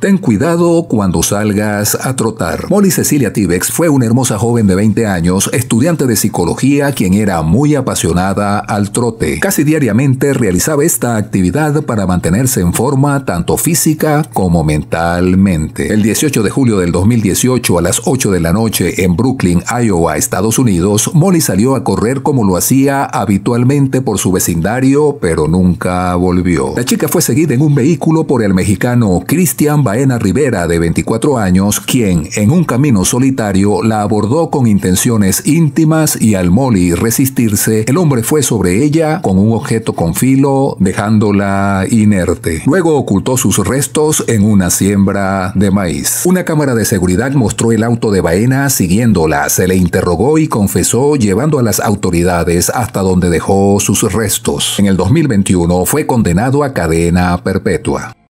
Ten cuidado cuando salgas a trotar. Molly Cecilia Tibex fue una hermosa joven de 20 años, estudiante de psicología, quien era muy apasionada al trote. Casi diariamente realizaba esta actividad para mantenerse en forma tanto física como mentalmente. El 18 de julio del 2018 a las 8 de la noche en Brooklyn, Iowa, Estados Unidos, Molly salió a correr como lo hacía habitualmente por su vecindario, pero nunca volvió. La chica fue seguida en un vehículo por el mexicano Christian Baena Rivera, de 24 años, quien, en un camino solitario, la abordó con intenciones íntimas y al Molly resistirse, el hombre fue sobre ella con un objeto con filo, dejándola inerte. Luego ocultó sus restos en una siembra de maíz. Una cámara de seguridad mostró el auto de Baena siguiéndola, se le interrogó y confesó llevando a las autoridades hasta donde dejó sus restos. En el 2021 fue condenado a cadena perpetua.